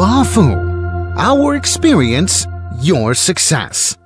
Bafu. Our experience, your success.